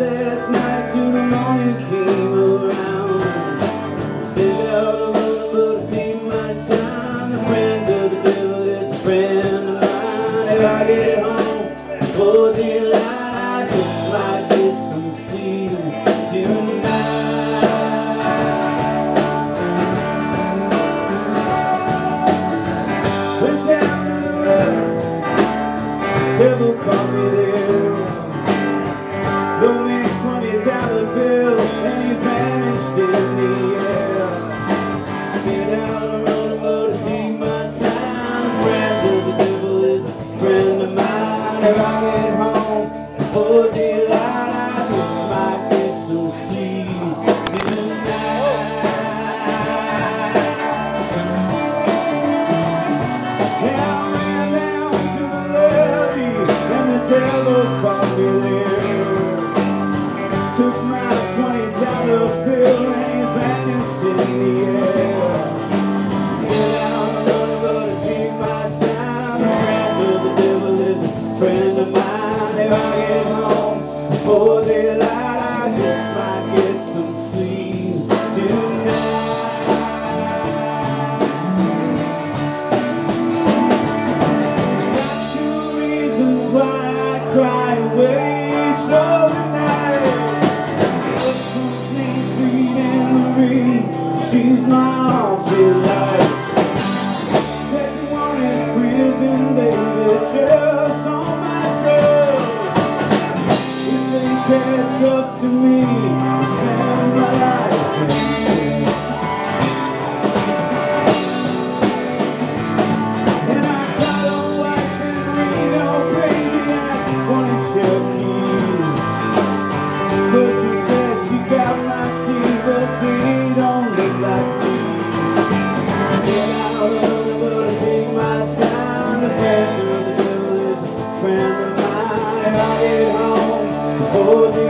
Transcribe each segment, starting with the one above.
last night till the morning came around. Send out a moon, but take my time. The friend of the devil is a friend of mine. If I get home before daylight, I just might get some sleep tonight. Devil caught me friend of mine. If I get I just might get some sleep tonight. Got two reasons why I cry away tonight. And Marie, she's my haunted light. Second one is prison, baby, catch up to me, spend my life in. And I got a wife in Reno, baby, check. First she got my but don't look like me. Said I take my time. The friend of the devil is a friend of mine. If I get home before daylight,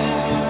now.